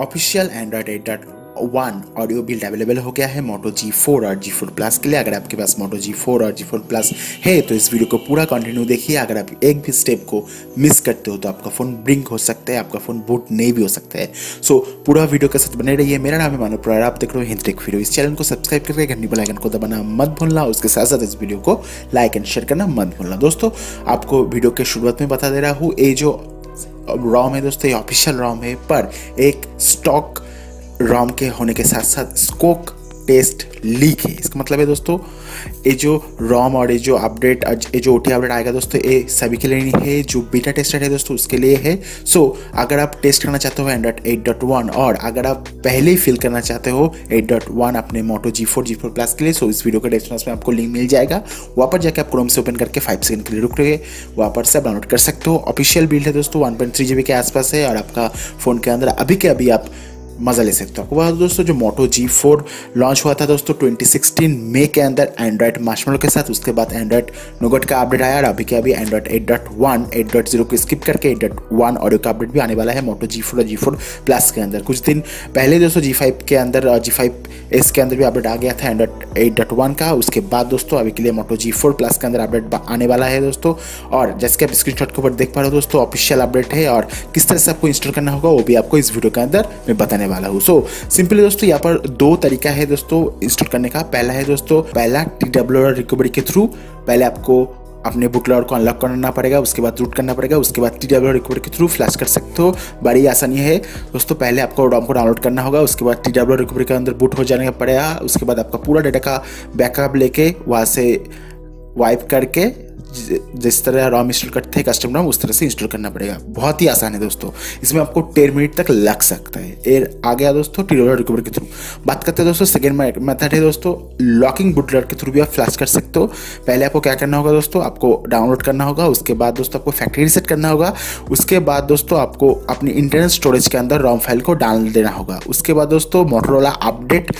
Official Android eight dot one Oreo build available हो गया है मोटो जी फोर और जी फोर प्लस के लिए। अगर आपके पास मोटो जी फोर और जी फोर प्लस है तो इस वीडियो को पूरा कंटिन्यू देखिए। अगर आप एक भी स्टेप को मिस करते हो तो आपका फ़ोन ब्रिंक हो सकता है, आपका फ़ोन बूट नहीं भी हो सकता है। सो पूरा वीडियो के साथ बने रहिए। मेरा नाम है मानो प्रोर आप देख रहे हो हिंद्रिक वीडियो इस चैनल को सब्सक्राइब करके घंटी बेल को दबाना मत भूलना उसके साथ साथ इस वीडियो को लाइक एंड शेयर करना मत भूलना। दोस्तों, आपको वीडियो के शुरुआत में बता दे रहा हूँ, ये जो रॉम है दोस्तों, ये ऑफिशियल रॉम है पर एक स्टॉक रॉम के होने के साथ साथ स्कोक टेस्ट लीक है। इसका मतलब है दोस्तों ये जो रॉम और ये जो अपडेट ये जो ओटी अपडेट आएगा दोस्तों ये सभी के लिए नहीं है जो बीटा टेस्टेड है दोस्तों उसके लिए है। सो so, अगर आप टेस्ट करना चाहते हो एंड्रॉइड एट डॉट वन और अगर आप पहले ही फिल करना चाहते हो एट डॉट वन अपने Moto G four G four plus के लिए सो so, इस वीडियो के डिस्क्रिप्शन में आपको लिंक मिल जाएगा। वहाँ पर जाकर आप क्रोम से ओपन करके फाइव सेकंड के लिए रुक रहे वहाँ पर से डाउनलोड कर सकते हो। ऑफिशियल बिल्ड है दोस्तों one point three G B के आसपास है और आपका फ़ोन के अंदर अभी के अभी आप मज़ा ले सकते हो। आपको बता दोस्तों, जो मोटो जी फोर लॉन्च हुआ था दोस्तों 2016 मई के अंदर एंड्रॉइड मार्शमेलो के साथ, उसके बाद एंड्रॉइड नोगट का अपडेट आया और अभी के अभी Android eight dot one eight dot zero को स्किप करके एट डॉट वन ऑडियो का अपडेट भी आने वाला है मोटो जी फोर और जी फोर प्लस के अंदर। कुछ दिन पहले दोस्तों जी फाइव के अंदर जी फाइव एस के अंदर भी अपडेट आ गया था एंड्रॉइड एट डॉट वन का। उसके बाद दोस्तों, अभी के लिए मोटो जी फोर प्लस के अंदर अपडेट आने वाला है दोस्तों। और जैसे कि आप स्क्रीन के ऊपर देख पा रहे हो दोस्तों ऑफिशियल अपडेट है और किस तरह से आपको इंस्टॉल करना होगा, वो भी आपको इस वीडियो के अंदर मैं बताने वाला हूँ। सो सिंपली दोस्तों, यहाँ पर दो तरीका है दोस्तों इंस्टॉल करने का। पहला है दोस्तों, पहला टी डब्ल्यू रिकवरी के थ्रू पहले आपको अपने बुक लॉर को अनलॉक करना पड़ेगा, उसके बाद रूट करना पड़ेगा, उसके बाद टी डब्ल्यू रिकवरी के थ्रू फ्लैश कर सकते हो। बड़ी आसानी है। दोस्तों, पहले आपको डॉम को डाउनलोड करना होगा, उसके बाद टी डब्ल्यू रिकवरी के अंदर बूट हो जाने का पड़ेगा, उसके बाद आपका पूरा डेटा का बैकअप लेके वहाँ से वाइप करके जिस तरह रॉम इंस्टॉल करते हैं कस्टम रॉम उस तरह से इंस्टॉल करना पड़ेगा। बहुत ही आसान है दोस्तों। इसमें आपको टेन मिनट तक लग सकता है। एयर आ गया दोस्तों टीरोलर रिकवर के थ्रू बात करते हैं दोस्तों सेकेंड मेथड है दोस्तों लॉकिंग बुटलर के थ्रू भी आप फ्लैश कर सकते हो। पहले आपको क्या करना होगा दोस्तों, आपको डाउनलोड करना होगा, उसके बाद दोस्तों आपको फैक्ट्री रिसेट करना होगा। उसके बाद दोस्तों आपको अपनी इंटरनल स्टोरेज के अंदर रॉम फ़ाइल को डाल देना होगा। उसके बाद दोस्तों मोटरोला अपडेट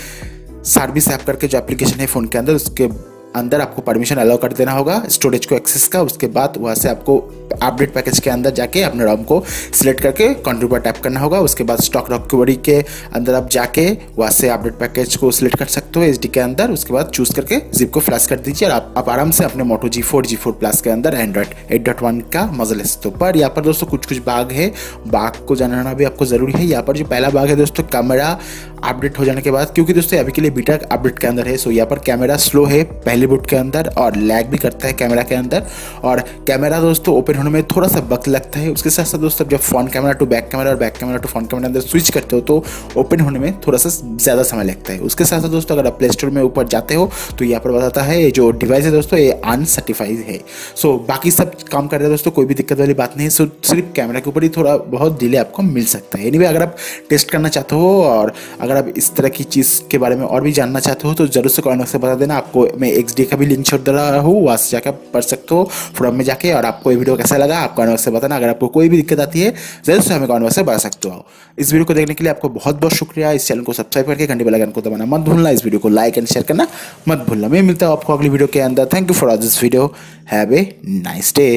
सर्विस ऐप करके जो एप्लीकेशन है फ़ोन के अंदर, उसके अंदर आपको परमिशन अलाउ कर देना होगा स्टोरेज को एक्सेस का उसके बाद वहाँ से आपको अपडेट पैकेज के अंदर जाके अपने रॉम को सिलेक्ट करके कंट्री पर टैप करना होगा उसके बाद स्टॉक रिकवरी के अंदर आप जाके वहाँ से अपडेट पैकेज को सिलेक्ट कर सकते हो एच के अंदर उसके बाद चूज़ करके जिप को फ्लैश कर दीजिए और आप, आप आराम से अपने Moto G four G four plus के अंदर एंड्रॉइड एट डॉट वन का मज़ा ले सकते हो पर यहाँ पर दोस्तों कुछ कुछ बाग है बाग को जानना भी आपको ज़रूरी है। यहाँ पर जो पहला बाग है दोस्तों कैमरा अपडेट हो जाने के बाद क्योंकि दोस्तों अभी के लिए बीटा अपडेट के अंदर है सो यहाँ पर कैमरा स्लो है पहले बुट के अंदर और लैग भी करता है कैमरा के अंदर। और कैमरा दोस्तों ओपन होने में थोड़ा सा वक्त लगता है। उसके साथ साथ दोस्तों, जब front camera to back camera और back camera to front camera अंदर स्विच करते हो तो ओपन होने में थोड़ा सा ज़्यादा समय लगता है। उसके साथ साथ दोस्तों, अगर आप प्ले स्टोर में ऊपर जाते हो तो यहाँ पर बताता है जो डिवाइस है दोस्तों, ये अनसर्टिफाइड है। सो बाकी सब काम कर रहे हैं दोस्तों, कोई भी दिक्कत वाली बात नहीं है। सो सिर्फ़ कैमरा के ऊपर ही थोड़ा बहुत डिले आपको मिल सकता है। एनी अगर आप टेस्ट करना चाहते हो और अगर आप इस तरह की चीज़ के बारे में और भी जानना चाहते हो तो ज़रूर से कॉमेंट से बता देना। आपको मैं एक्स का भी लिंक छोड़ रहा हूँ, वहाँ से जाकर पढ़ सकते हो फोरम में जाके, और आपको ये वीडियो कैसा लगा, आप कॉन्वर्स से बताना, अगर आपको कोई भी दिक्कत आती है, ज़रूर से हमें कॉन्वर्स से बता सकते हो। इस वीडियो को देखने के लिए आपको बहुत बहुत शुक्रिया। इस चैनल को सब्सक्राइब करके घंटे बेल आइकन को दबाना मत भूलना। इस वीडियो को लाइक एंड शेयर करना मत भूलना। मैं मिलता हूँ आपको अगली वीडियो के अंदर। Thank you for this video have a nice day